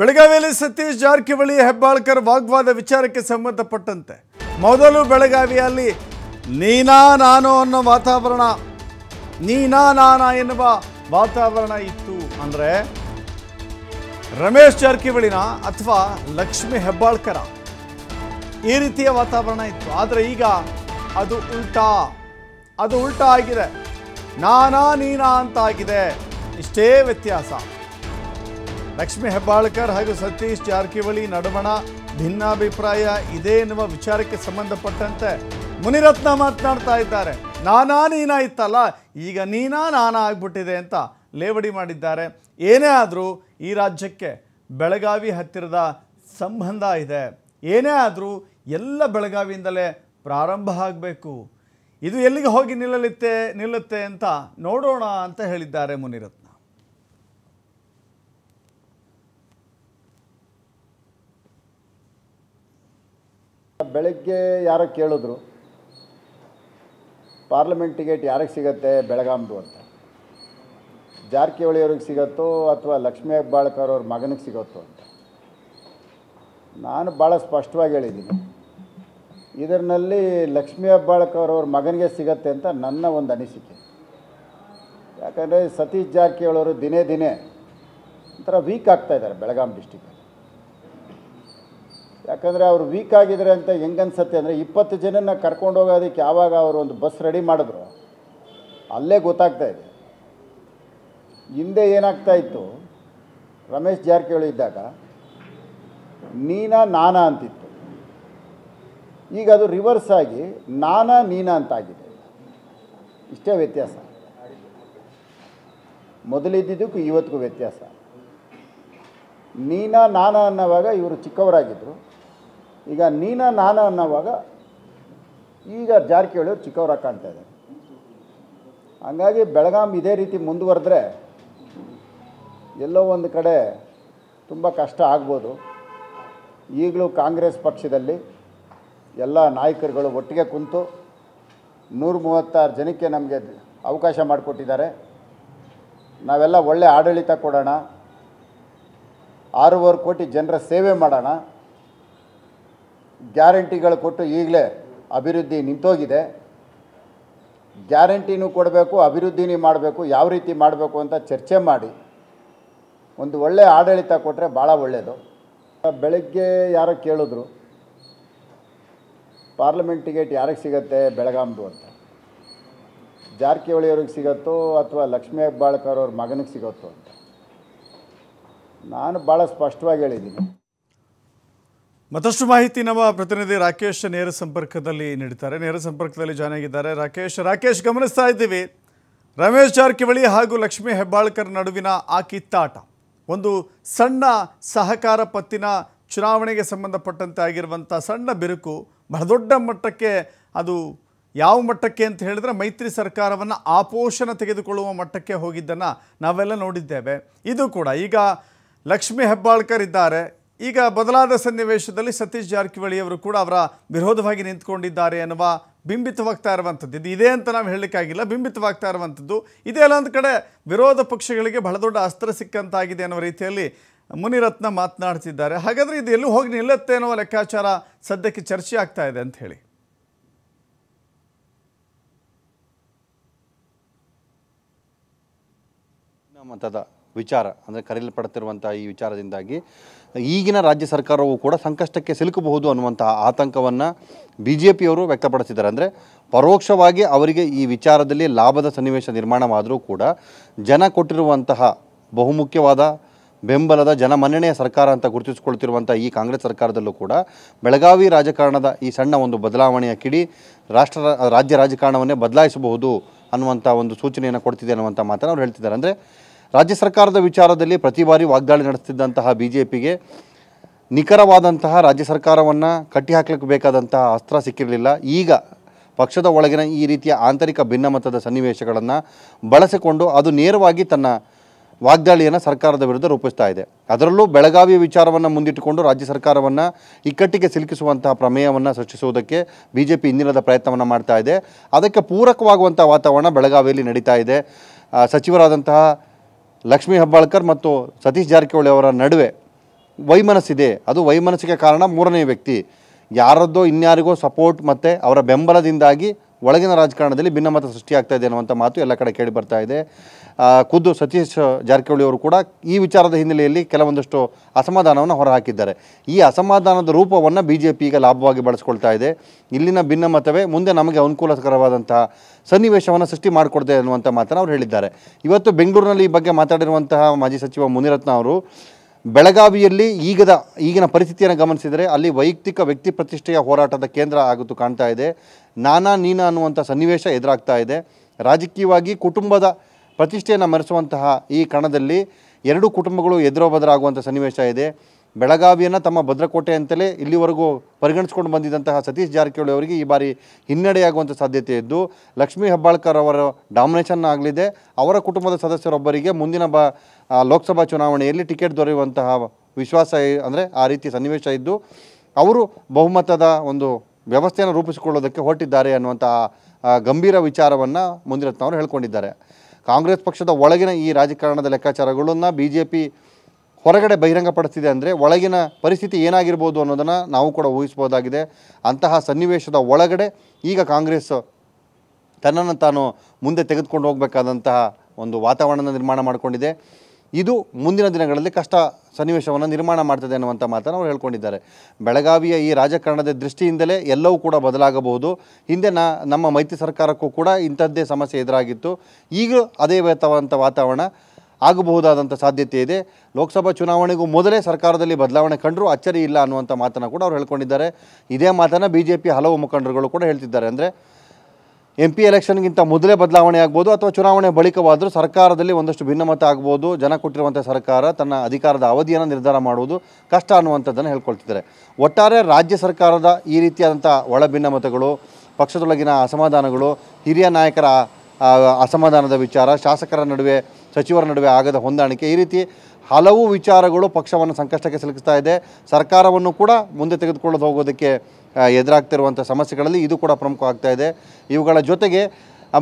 ಬೆಳಗಾವಿಯಲ್ಲಿ ಸತೀಶ್ ಜಾರಕಿಹೊಳಿ ಹೆಬ್ಬಾಳ್ಕರ್ ವಾಗ್ವಾದ ವಿಚಾರಕ್ಕೆ ಸಂಬಂಧಪಟ್ಟಂತೆ. ಮೊದಲು ಬೆಳಗಾವಿಯಲ್ಲಿ ನೀನಾ ನಾನು ಅನ್ನೋ ವಾತಾವರಣ, ನೀನಾ ನಾನಾ ಎನ್ನುವ ವಾತಾವರಣ ಇತ್ತು ಅಂದರೆ ರಮೇಶ್ ಜಾರಕಿಹೊಳಿನ ಅಥವಾ ಲಕ್ಷ್ಮಿ ಹೆಬ್ಬಾಳ್ಕರ ಈ ರೀತಿಯ ವಾತಾವರಣ ಇತ್ತು. ಆದರೆ ಈಗ ಅದು ಉಲ್ಟಾ ಅದು ಉಲ್ಟಾ ಆಗಿದೆ. ನಾನಾ ನೀನಾ ಅಂತ ಆಗಿದೆ. ಇಷ್ಟೇ ವ್ಯತ್ಯಾಸ. ಲಕ್ಷ್ಮಿ ಹೆಬ್ಬಾಳ್ಕರ್ ಹಾಗೂ ಸತೀಶ್ ಜಾರಕಿಹೊಳಿ ನಡುವಣ ಭಿನ್ನಾಭಿಪ್ರಾಯ ಇದೆ ಎನ್ನುವ ವಿಚಾರಕ್ಕೆ ಸಂಬಂಧಪಟ್ಟಂತೆ ಮುನಿರತ್ನ ಮಾತನಾಡ್ತಾ ಇದ್ದಾರೆ. ನಾನಾ ನೀನಾ ಇತ್ತಲ್ಲ, ಈಗ ನೀನಾ ನಾನಾ ಆಗ್ಬಿಟ್ಟಿದೆ ಅಂತ ಲೇವಡಿ ಮಾಡಿದ್ದಾರೆ. ಏನೇ ಆದರೂ ಈ ರಾಜ್ಯಕ್ಕೆ ಬೆಳಗಾವಿ ಹತ್ತಿರದ ಸಂಬಂಧ ಇದೆ. ಏನೇ ಆದರೂ ಎಲ್ಲ ಬೆಳಗಾವಿಯಿಂದಲೇ ಪ್ರಾರಂಭ ಆಗಬೇಕು. ಇದು ಎಲ್ಲಿಗೆ ಹೋಗಿ ನಿಲ್ಲಲಿತ್ತೆ, ನಿಲ್ಲುತ್ತೆ ಅಂತ ನೋಡೋಣ ಅಂತ ಹೇಳಿದ್ದಾರೆ ಮುನಿರತ್ನ. ಬೆಳಗ್ಗೆ ಯಾರೋ ಕೇಳಿದ್ರು, ಪಾರ್ಲಿಮೆಂಟ್ ಟಿಕೆಟ್ ಯಾರಿಗೆ ಸಿಗತ್ತೆ ಬೆಳಗಾಂದು ಅಂತ? ಜಾರಕಿಹೊಳಿಯವ್ರಿಗೆ ಸಿಗತ್ತೋ ಅಥವಾ ಲಕ್ಷ್ಮೀ ಹೆಬ್ಬಾಳ್ಕರ್ ಅವ್ರ ಮಗನಿಗೆ ಸಿಗತ್ತೋ ಅಂತ. ನಾನು ಭಾಳ ಸ್ಪಷ್ಟವಾಗಿ ಹೇಳಿದ್ದೀನಿ. ಇದರಲ್ಲಿ ಲಕ್ಷ್ಮೀ ಹೆಬ್ಬಾಳ್ಕರ್ ಅವ್ರ ಮಗನಿಗೆ ಸಿಗತ್ತೆ ಅಂತ ನನ್ನ ಒಂದು ಅನಿಸಿಕೆ. ಯಾಕಂದರೆ ಸತೀಶ್ ಜಾರಕಿಹೊಳಿ ಅವರು ದಿನೇ ದಿನೇ ಒಂಥರ ವೀಕ್ ಆಗ್ತಾ ಇದ್ದಾರೆ ಬೆಳಗಾಂ ಡಿಸ್ಟಿಕಲ್ಲಿ ಯಾಕಂದರೆ ಅವರು ವೀಕ್ ಆಗಿದ್ದಾರೆ ಅಂತ ಹೆಂಗನ್ಸತ್ತೆ ಅಂದರೆ ಇಪ್ಪತ್ತು ಜನನ ಕರ್ಕೊಂಡು ಹೋಗೋದಕ್ಕೆ ಯಾವಾಗ ಅವರು ಒಂದು ಬಸ್ ರೆಡಿ ಮಾಡಿದ್ರು, ಅಲ್ಲೇ ಗೊತ್ತಾಗ್ತಾ ಇದೆ. ಹಿಂದೆ ಏನಾಗ್ತಾ ಇತ್ತು, ರಮೇಶ್ ಜಾರಕಿಹೊಳಿ ಇದ್ದಾಗ, ನೀನಾ ನಾನಾ ಅಂತಿತ್ತು. ಈಗ ಅದು ರಿವರ್ಸ್ ಆಗಿ ನಾನಾ ನೀನಾ ಅಂತ ಆಗಿದೆ ಇಷ್ಟೇ ವ್ಯತ್ಯಾಸ. ಮೊದಲಿದ್ದಿದ್ದಕ್ಕೂ ಇವತ್ತಿಗೂ ವ್ಯತ್ಯಾಸ. ನೀನಾ ನಾನಾ ಅನ್ನೋವಾಗ ಇವರು ಚಿಕ್ಕವರಾಗಿದ್ದರು ಈಗ ನೀನ ನಾನ ಅನ್ನೋವಾಗ ಈಗ ಜಾರಕಿಹೊಳಿ ಚಿಕ್ಕವ್ರ ಕಾಣ್ತಾ ಇದೆ ಹಂಗಾಗಿ ಬೆಳಗಾಂ ಇದೇ ರೀತಿ ಮುಂದುವರೆದ್ರೆ ಎಲ್ಲೋ ಒಂದು ಕಡೆ ತುಂಬ ಕಷ್ಟ ಆಗ್ಬೋದು. ಈಗಲೂ ಕಾಂಗ್ರೆಸ್ ಪಕ್ಷದಲ್ಲಿ ಎಲ್ಲ ನಾಯಕರುಗಳು ಒಟ್ಟಿಗೆ ಕುಂತು ನೂರ ಮೂವತ್ತಾರು ಜನಕ್ಕೆ ನಮಗೆ ಅವಕಾಶ ಮಾಡಿಕೊಟ್ಟಿದ್ದಾರೆ. ನಾವೆಲ್ಲ ಒಳ್ಳೆ ಆಡಳಿತ ಕೊಡೋಣ. ಆರೂವರೆ ಕೋಟಿ ಜನರ ಸೇವೆ ಮಾಡೋಣ. ಗ್ಯಾರಂಟಿಗಳು ಕೊಟ್ಟು ಈಗಲೇ ಅಭಿವೃದ್ಧಿ ನಿಂತೋಗಿದೆ. ಗ್ಯಾರಂಟಿನೂ ಕೊಡಬೇಕು, ಅಭಿವೃದ್ಧಿನೂ ಮಾಡಬೇಕು, ಯಾವ ರೀತಿ ಮಾಡಬೇಕು ಅಂತ ಚರ್ಚೆ ಮಾಡಿ. ಒಂದು ಒಳ್ಳೆಯ ಆಡಳಿತ ಕೊಟ್ಟರೆ ಭಾಳ ಒಳ್ಳೆಯದು ಬೆಳಗ್ಗೆ ಯಾರೋ ಕೇಳಿದ್ರು ಪಾರ್ಲಿಮೆಂಟ್ ಟಿಕೆಟ್ ಯಾರಿಗೆ ಸಿಗತ್ತೆ ಬೆಳಗಾಮ್ದು ಅಂತ. ಜಾರಕಿಹೊಳಿಯವ್ರಿಗೆ ಸಿಗತ್ತೋ ಅಥವಾ ಲಕ್ಷ್ಮೀ ಹೆಬ್ಬಾಳ್ಕರ್ ಅವ್ರ ಮಗನಿಗೆ ಸಿಗತ್ತೋ ಅಂತ. ನಾನು ಭಾಳ ಸ್ಪಷ್ಟವಾಗಿ ಹೇಳಿದ್ದೀನಿ. ಮತ್ತಷ್ಟು ಮಾಹಿತಿ ನಮ್ಮ ಪ್ರತಿನಿಧಿ ರಾಕೇಶ್ ನೇರ ಸಂಪರ್ಕದಲ್ಲಿ ನೀಡುತ್ತಾರೆ ನೇರ ಸಂಪರ್ಕದಲ್ಲಿ ಜಾಯ್ನ್ ಆಗಿದ್ದಾರೆ ರಾಕೇಶ್. ರಾಕೇಶ್, ಗಮನಿಸ್ತಾ ಇದ್ದೀವಿ. ರಮೇಶ್ ಜಾರಕಿಹೊಳಿ ಹಾಗೂ ಲಕ್ಷ್ಮೀ ಹೆಬ್ಬಾಳ್ಕರ್ ನಡುವಿನ ಆ ಕಿತ್ತಾಟ. ಒಂದು ಸಣ್ಣ ಸಹಕಾರ ಪತ್ತಿನ ಚುನಾವಣೆಗೆ ಸಂಬಂಧಪಟ್ಟಂತೆ ಆಗಿರುವಂಥ ಸಣ್ಣ ಬಿರುಕು, ಬಹಳ ದೊಡ್ಡ ಮಟ್ಟಕ್ಕೆ ಅದು ಯಾವ ಮಟ್ಟಕ್ಕೆ ಅಂತ ಹೇಳಿದ್ರೆ ಮೈತ್ರಿ ಸರ್ಕಾರವನ್ನು ಆಪೋಷಣ ತೆಗೆದುಕೊಳ್ಳುವ ಮಟ್ಟಕ್ಕೆ ಹೋಗಿದ್ದನ್ನು ನಾವೆಲ್ಲ ನೋಡಿದ್ದೇವೆ. ಇದು ಕೂಡ ಈಗ ಲಕ್ಷ್ಮೀ ಹೆಬ್ಬಾಳ್ಕರ್ ಇದ್ದಾರೆ. ಈಗ ಬದಲಾದ ಸನ್ನಿವೇಶದಲ್ಲಿ ಸತೀಶ್ ಜಾರಕಿಹೊಳಿ ಅವರು ಕೂಡ ಅವರ ವಿರೋಧವಾಗಿ ನಿಂತ್ಕೊಂಡಿದ್ದಾರೆ ಅನ್ನುವ ಬಿಂಬಿತವಾಗ್ತಾ ಇರುವಂಥದ್ದು. ಇದು ಇದೆ ಅಂತ ನಾವು ಹೇಳಲಿಕ್ಕಾಗಿಲ್ಲ ಬಿಂಬಿತವಾಗ್ತಾ ಇರುವಂಥದ್ದು. ಇದೇ ಅಲ್ಲ ಒಂದು ಕಡೆ ವಿರೋಧ ಪಕ್ಷಗಳಿಗೆ ಬಹಳ ದೊಡ್ಡ ಅಸ್ತ್ರ ಸಿಕ್ಕಂತಾಗಿದೆ ಅನ್ನೋ ರೀತಿಯಲ್ಲಿ ಮುನಿರತ್ನ ಮಾತನಾಡ್ತಿದ್ದಾರೆ. ಹಾಗಾದರೆ ಇದು ಎಲ್ಲೂ ಹೋಗಿ ನಿಲ್ಲತ್ತೆ ಅನ್ನೋ ಲೆಕ್ಕಾಚಾರ ಸದ್ಯಕ್ಕೆ ಚರ್ಚೆ ಆಗ್ತಾ ಇದೆ ಅಂತ ಹೇಳಿ. ಮತದ ವಿಚಾರ, ಅಂದರೆ ಕರೆಯಲ್ಪಡುತ್ತಿರುವಂಥ ಈ ವಿಚಾರದಿಂದಾಗಿ ಈಗಿನ ರಾಜ್ಯ ಸರ್ಕಾರವು ಕೂಡ ಸಂಕಷ್ಟಕ್ಕೆ ಸಿಲುಕಬಹುದು ಅನ್ನುವಂತಹ ಆತಂಕವನ್ನು ಬಿ ಜೆ ಪಿಯವರು ವ್ಯಕ್ತಪಡಿಸಿದ್ದಾರೆ. ಅಂದರೆ ಪರೋಕ್ಷವಾಗಿ ಅವರಿಗೆ ಈ ವಿಚಾರದಲ್ಲಿ ಲಾಭದ ಸನ್ನಿವೇಶ ನಿರ್ಮಾಣವಾದರೂ ಕೂಡ ಜನ ಕೊಟ್ಟಿರುವಂತಹ ಬಹುಮುಖ್ಯವಾದ ಬೆಂಬಲದ ಜನಮನ್ನಣೆಯ ಸರ್ಕಾರ ಅಂತ ಗುರುತಿಸಿಕೊಳ್ತಿರುವಂಥ ಈ ಕಾಂಗ್ರೆಸ್ ಸರ್ಕಾರದಲ್ಲೂ ಕೂಡ ಬೆಳಗಾವಿ ರಾಜಕಾರಣದ ಈ ಸಣ್ಣ ಒಂದು ಬದಲಾವಣೆಯ ಕಿಡಿ ರಾಷ್ಟ್ರ, ರಾಜ್ಯ ರಾಜಕಾರಣವನ್ನೇ ಬದಲಾಯಿಸಬಹುದು ಅನ್ನುವಂಥ ಒಂದು ಸೂಚನೆಯನ್ನು ಕೊಡ್ತಿದೆ ಅನ್ನುವಂಥ ಮಾತನ್ನು ಅವ್ರು ಹೇಳ್ತಿದ್ದಾರೆ. ಅಂದರೆ ರಾಜ್ಯ ಸರ್ಕಾರದ ವಿಚಾರದಲ್ಲಿ ಪ್ರತಿ ಬಾರಿ ವಾಗ್ದಾಳಿ ನಡೆಸ್ತಿದ್ದಂತಹ ಬಿ ಜೆ ಪಿಗೆ ನಿಖರವಾದಂತಹ ರಾಜ್ಯ ಸರ್ಕಾರವನ್ನು ಕಟ್ಟಿಹಾಕಲಿಕ್ಕೆ ಬೇಕಾದಂತಹ ಅಸ್ತ್ರ ಸಿಕ್ಕಿರಲಿಲ್ಲ. ಈಗ ಪಕ್ಷದ ಒಳಗಿನ ಈ ರೀತಿಯ ಆಂತರಿಕ ಭಿನ್ನಮತದ ಸನ್ನಿವೇಶಗಳನ್ನು ಬಳಸಿಕೊಂಡು ಅದು ನೇರವಾಗಿ ತನ್ನ ವಾಗ್ದಾಳಿಯನ್ನು ಸರ್ಕಾರದ ವಿರುದ್ಧ ರೂಪಿಸ್ತಾ ಇದೆ. ಅದರಲ್ಲೂ ಬೆಳಗಾವಿಯ ವಿಚಾರವನ್ನು ಮುಂದಿಟ್ಟುಕೊಂಡು ರಾಜ್ಯ ಸರ್ಕಾರವನ್ನು ಇಕ್ಕಟ್ಟಿಗೆ ಸಿಲುಕಿಸುವಂತಹ ಪ್ರಮೇಯವನ್ನು ಸೃಷ್ಟಿಸುವುದಕ್ಕೆ ಬಿ ಜೆ ಪಿ ಇನ್ನಿಲ್ಲದ ಪ್ರಯತ್ನವನ್ನು ಮಾಡ್ತಾ ಇದೆ. ಅದಕ್ಕೆ ಪೂರಕವಾಗುವಂಥ ವಾತಾವರಣ ಬೆಳಗಾವಿಯಲ್ಲಿ ನಡೀತಾ ಇದೆ. ಸಚಿವರಾದಂತಹ ಲಕ್ಷ್ಮೀ ಹೆಬ್ಬಾಳ್ಕರ್ ಮತ್ತು ಸತೀಶ್ ಜಾರಕಿಹೊಳಿ ಅವರ ನಡುವೆ ವೈಮನಸ್ಸಿದೆ. ಅದು ವೈಮನಸ್ಸಿಗೆ ಕಾರಣ ಮೂರನೇ ವ್ಯಕ್ತಿ. ಯಾರದ್ದೋ ಇನ್ಯಾರಿಗೋ ಸಪೋರ್ಟ್ ಮತ್ತು ಅವರ ಬೆಂಬಲದಿಂದಾಗಿ ಒಳಗಿನ ರಾಜಕಾರಣದಲ್ಲಿ ಭಿನ್ನಮತ ಸೃಷ್ಟಿಯಾಗ್ತಾ ಇದೆ ಅನ್ನುವಂಥ ಮಾತು ಎಲ್ಲ ಕಡೆ ಕೇಳಿ ಬರ್ತಾ ಇದೆ. ಖುದ್ದು ಸತೀಶ್ ಜಾರಕಿಹೊಳಿ ಅವರು ಕೂಡ ಈ ವಿಚಾರದ ಹಿನ್ನೆಲೆಯಲ್ಲಿ ಕೆಲವೊಂದಷ್ಟು ಅಸಮಾಧಾನವನ್ನು ಹೊರಹಾಕಿದ್ದಾರೆ. ಈ ಅಸಮಾಧಾನದ ರೂಪವನ್ನು ಬಿ ಜೆ ಲಾಭವಾಗಿ ಬಳಸ್ಕೊಳ್ತಾ ಇದೆ. ಇಲ್ಲಿನ ಭಿನ್ನಮತವೇ ಮುಂದೆ ನಮಗೆ ಅನುಕೂಲಕರವಾದಂತಹ ಸನ್ನಿವೇಶವನ್ನು ಸೃಷ್ಟಿ ಮಾಡಿಕೊಡ್ತದೆ ಅನ್ನುವಂಥ ಮಾತನ್ನು ಅವರು ಹೇಳಿದ್ದಾರೆ. ಇವತ್ತು ಬೆಂಗಳೂರಿನಲ್ಲಿ ಈ ಬಗ್ಗೆ ಮಾತಾಡಿರುವಂತಹ ಮಾಜಿ ಸಚಿವ ಮುನಿರತ್ನ ಅವರು, ಬೆಳಗಾವಿಯಲ್ಲಿ ಈಗದ, ಈಗಿನ ಪರಿಸ್ಥಿತಿಯನ್ನು ಗಮನಿಸಿದರೆ ಅಲ್ಲಿ ವೈಯಕ್ತಿಕ ವ್ಯಕ್ತಿ ಪ್ರತಿಷ್ಠೆಯ ಹೋರಾಟದ ಕೇಂದ್ರ ಆಗುತ್ತು ಕಾಣ್ತಾ ಇದೆ. ನಾನಾ ನೀನಾ ಅನ್ನುವಂಥ ಸನ್ನಿವೇಶ ಎದುರಾಗ್ತಾ ಇದೆ. ರಾಜಕೀಯವಾಗಿ ಕುಟುಂಬದ ಪ್ರತಿಷ್ಠೆಯನ್ನು ಮರೆಸುವಂತಹ ಈ ಕಣದಲ್ಲಿ ಎರಡು ಕುಟುಂಬಗಳು ಎದುರೋಬದರಾಗುವಂಥ ಸನ್ನಿವೇಶ ಇದೆ. ಬೆಳಗಾವಿಯನ್ನು ತಮ್ಮ ಭದ್ರಕೋಟೆ ಅಂತಲೇ ಇಲ್ಲಿವರೆಗೂ ಪರಿಗಣಿಸ್ಕೊಂಡು ಬಂದಿದ್ದಂತಹ ಸತೀಶ್ ಜಾರಕಿಹೊಳಿ ಅವರಿಗೆ ಈ ಬಾರಿ ಹಿನ್ನಡೆಯಾಗುವಂಥ ಸಾಧ್ಯತೆ ಇದ್ದು, ಲಕ್ಷ್ಮೀ ಹೆಬ್ಬಾಳ್ಕರ್ ಅವರ ಡಾಮಿನೇಷನ್ ಆಗಲಿದೆ. ಅವರ ಕುಟುಂಬದ ಸದಸ್ಯರೊಬ್ಬರಿಗೆ ಮುಂದಿನ ಬ ಲೋಕಸಭಾ ಚುನಾವಣೆಯಲ್ಲಿ ಟಿಕೆಟ್ ದೊರೆಯುವಂತಹ ವಿಶ್ವಾಸ, ಅಂದರೆ ಆ ರೀತಿ ಸನ್ನಿವೇಶ ಇದ್ದು, ಅವರು ಬಹುಮತದ ಒಂದು ವ್ಯವಸ್ಥೆಯನ್ನು ರೂಪಿಸಿಕೊಳ್ಳೋದಕ್ಕೆ ಹೊರಟಿದ್ದಾರೆ ಅನ್ನುವಂಥ ಗಂಭೀರ ವಿಚಾರವನ್ನು ಮುನಿರತ್ನ ಹೇಳ್ಕೊಂಡಿದ್ದಾರೆ. ಕಾಂಗ್ರೆಸ್ ಪಕ್ಷದ ಒಳಗಿನ ಈ ರಾಜಕಾರಣದ ಲೆಕ್ಕಾಚಾರಗಳನ್ನು ಬಿ ಜೆ ಪಿ ಹೊರಗಡೆ ಬಹಿರಂಗಪಡಿಸ್ತಿದೆ ಅಂದರೆ ಒಳಗಿನ ಪರಿಸ್ಥಿತಿ ಏನಾಗಿರ್ಬೋದು ಅನ್ನೋದನ್ನು ನಾವು ಕೂಡ ಊಹಿಸ್ಬೋದಾಗಿದೆ ಅಂತಹ ಸನ್ನಿವೇಶದ ಒಳಗಡೆ ಈಗ ಕಾಂಗ್ರೆಸ್ ತನ್ನನ್ನು ತಾನು ಮುಂದೆ ತೆಗೆದುಕೊಂಡು ಹೋಗಬೇಕಾದಂತಹ ಒಂದು ವಾತಾವರಣ ನಿರ್ಮಾಣ ಮಾಡಿಕೊಂಡಿದೆ. ಇದು ಮುಂದಿನ ದಿನಗಳಲ್ಲಿ ಕಷ್ಟ ಸನ್ನಿವೇಶವನ್ನು ನಿರ್ಮಾಣ ಮಾಡ್ತದೆ ಅನ್ನುವಂಥ ಮಾತನ್ನು ಅವರು ಹೇಳ್ಕೊಂಡಿದ್ದಾರೆ. ಬೆಳಗಾವಿಯ ಈ ರಾಜಕಾರಣದ ದೃಷ್ಟಿಯಿಂದಲೇ ಎಲ್ಲವೂ ಕೂಡ ಬದಲಾಗಬಹುದು. ಹಿಂದೆ ನಮ್ಮ ಮೈತ್ರಿ ಸರ್ಕಾರಕ್ಕೂ ಕೂಡ ಇಂಥದ್ದೇ ಸಮಸ್ಯೆ ಎದುರಾಗಿತ್ತು. ಈಗ ಅದೇ ವಾತಾವಂಥ ವಾತಾವರಣ ಆಗಬಹುದಾದಂಥ ಸಾಧ್ಯತೆ ಇದೆ. ಲೋಕಸಭಾ ಚುನಾವಣೆಗೂ ಮೊದಲೇ ಸರ್ಕಾರದಲ್ಲಿ ಬದಲಾವಣೆ ಕಂಡರೂ ಅಚ್ಚರಿ ಇಲ್ಲ ಅನ್ನುವಂಥ ಮಾತನ್ನು ಕೂಡ ಅವರು ಹೇಳ್ಕೊಂಡಿದ್ದಾರೆ. ಇದೇ ಮಾತನ್ನು ಬಿ ಹಲವು ಮುಖಂಡರುಗಳು ಕೂಡ ಹೇಳ್ತಿದ್ದಾರೆ. ಅಂದರೆ ಎಂ ಪಿ ಎಲೆಕ್ಷನ್ಗಿಂತ ಮೊದಲೇ ಬದಲಾವಣೆ ಆಗ್ಬೋದು ಅಥವಾ ಚುನಾವಣೆ ಬಳಿಕವಾದರೂ ಸರ್ಕಾರದಲ್ಲಿ ಒಂದಷ್ಟು ಭಿನ್ನಮತ ಆಗ್ಬೋದು, ಜನ ಕೊಟ್ಟಿರುವಂಥ ಸರ್ಕಾರ ತನ್ನ ಅಧಿಕಾರದ ಅವಧಿಯನ್ನು ನಿರ್ಧಾರ ಮಾಡುವುದು ಕಷ್ಟ ಅನ್ನುವಂಥದ್ದನ್ನು ಹೇಳ್ಕೊಳ್ತಿದ್ದಾರೆ. ಒಟ್ಟಾರೆ ರಾಜ್ಯ ಸರ್ಕಾರದ ಈ ರೀತಿಯಾದಂಥ ಒಳ ಭಿನ್ನಮತಗಳು ಪಕ್ಷದೊಳಗಿನ ಅಸಮಾಧಾನಗಳು, ಹಿರಿಯ ನಾಯಕರ ಅಸಮಾಧಾನದ ವಿಚಾರ, ಶಾಸಕರ ನಡುವೆ, ಸಚಿವರ ನಡುವೆ ಆಗದ ಹೊಂದಾಣಿಕೆ, ಈ ರೀತಿ ಹಲವು ವಿಚಾರಗಳು ಪಕ್ಷವನ್ನು ಸಂಕಷ್ಟಕ್ಕೆ ಸಿಲುಕಿಸ್ತಾ ಇದೆ. ಸರ್ಕಾರವನ್ನು ಕೂಡ ಮುಂದೆ ತೆಗೆದುಕೊಳ್ಳೋದು ಹೋಗೋದಕ್ಕೆ ಎದುರಾಗ್ತಿರುವಂಥ ಸಮಸ್ಯೆಗಳಲ್ಲಿ ಇದು ಕೂಡ ಪ್ರಮುಖ ಆಗ್ತಾ ಇದೆ. ಇವುಗಳ ಜೊತೆಗೆ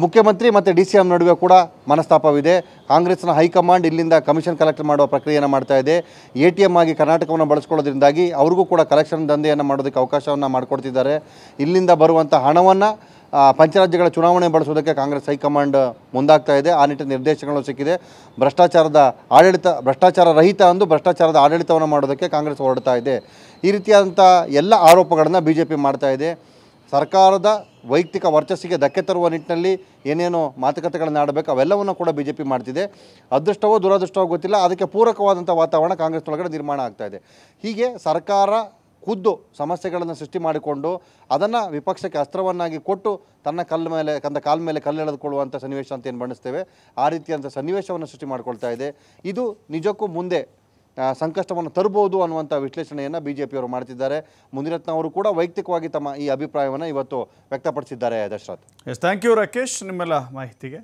ಮುಖ್ಯಮಂತ್ರಿ ಮತ್ತು ಡಿ ಸಿ ಎಂ ನಡುವೆ ಕೂಡ ಮನಸ್ತಾಪವಿದೆ. ಕಾಂಗ್ರೆಸ್ನ ಹೈಕಮಾಂಡ್ ಇಲ್ಲಿಂದ ಕಮಿಷನ್ ಕಲೆಕ್ಟ್ ಮಾಡುವ ಪ್ರಕ್ರಿಯೆಯನ್ನು ಮಾಡ್ತಾ ಇದೆ. ಎ ಟಿ ಎಂ ಆಗಿ ಕರ್ನಾಟಕವನ್ನು ಬಳಸ್ಕೊಳ್ಳೋದ್ರಿಂದಾಗಿ ಅವ್ರಿಗೂ ಕೂಡ ಕಲೆಕ್ಷನ್ ದಂಧೆಯನ್ನು ಮಾಡೋದಕ್ಕೆ ಅವಕಾಶವನ್ನು ಮಾಡಿಕೊಡ್ತಿದ್ದಾರೆ. ಇಲ್ಲಿಂದ ಬರುವಂಥ ಹಣವನ್ನು ಪಂಚರಾಜ್ಯಗಳ ಚುನಾವಣೆ ಬಳಸೋದಕ್ಕೆ ಕಾಂಗ್ರೆಸ್ ಹೈಕಮಾಂಡ್ ಮುಂದಾಗ್ತಾ ಇದೆ. ಆ ನಿಟ್ಟಿನ ನಿರ್ದೇಶನಗಳು ಸಿಕ್ಕಿದೆ. ಭ್ರಷ್ಟಾಚಾರದ ಆಡಳಿತ, ಭ್ರಷ್ಟಾಚಾರ ರಹಿತ ಅಂದು ಭ್ರಷ್ಟಾಚಾರದ ಆಡಳಿತವನ್ನು ಮಾಡೋದಕ್ಕೆ ಕಾಂಗ್ರೆಸ್ ಹೊರಡ್ತಾ ಇದೆ. ಈ ರೀತಿಯಾದಂಥ ಎಲ್ಲ ಆರೋಪಗಳನ್ನು ಬಿ ಜೆ ಪಿ ಮಾಡ್ತಾ ಇದೆ. ಸರ್ಕಾರದ ವೈಯಕ್ತಿಕ ವರ್ಚಸ್ಸಿಗೆ ಧಕ್ಕೆ ತರುವ ನಿಟ್ಟಿನಲ್ಲಿ ಏನೇನು ಮಾತುಕತೆಗಳನ್ನು ಆಡಬೇಕು, ಅವೆಲ್ಲವನ್ನು ಕೂಡ ಬಿ ಜೆ ಪಿ ಮಾಡ್ತಿದೆ. ಅದೃಷ್ಟವೋ ದುರದೃಷ್ಟವೋ ಗೊತ್ತಿಲ್ಲ. ಅದಕ್ಕೆ ಪೂರಕವಾದಂಥ ವಾತಾವರಣ ಕಾಂಗ್ರೆಸ್ ಒಳಗಡೆ ನಿರ್ಮಾಣ ಆಗ್ತಾ ಇದೆ. ಹೀಗೆ ಸರ್ಕಾರ ಖುದ್ದು ಸಮಸ್ಯೆಗಳನ್ನು ಸೃಷ್ಟಿ ಮಾಡಿಕೊಂಡು ಅದನ್ನು ವಿಪಕ್ಷಕ್ಕೆ ಅಸ್ತ್ರವನ್ನಾಗಿ ಕೊಟ್ಟು ತನ್ನ ಕಲ್ಲ ಮೇಲೆ, ತನ್ನ ಕಾಲ ಮೇಲೆ ಕಲ್ಲೆಳೆದುಕೊಳ್ಳುವಂಥ ಸನ್ನಿವೇಶ ಅಂತ ಏನು ಬಣ್ಣಿಸ್ತೇವೆ, ಆ ರೀತಿಯಂಥ ಸನ್ನಿವೇಶವನ್ನು ಸೃಷ್ಟಿ ಮಾಡಿಕೊಳ್ತಾ ಇದೆ. ಇದು ನಿಜಕ್ಕೂ ಮುಂದೆ ಸಂಕಷ್ಟವನ್ನು ತರಬಹುದು ಅನ್ನುವಂಥ ವಿಶ್ಲೇಷಣೆಯನ್ನು ಬಿ ಜೆ ಪಿಯವರು ಮಾಡ್ತಿದ್ದಾರೆ. ಮುನಿರತ್ನ ಅವರು ಕೂಡ ವೈಯಕ್ತಿಕವಾಗಿ ತಮ್ಮ ಈ ಅಭಿಪ್ರಾಯವನ್ನು ಇವತ್ತು ವ್ಯಕ್ತಪಡಿಸಿದ್ದಾರೆ, Dasharath. Yes thank you Rakesh ನಿಮ್ಮೆಲ್ಲ ಮಾಹಿತಿಗೆ.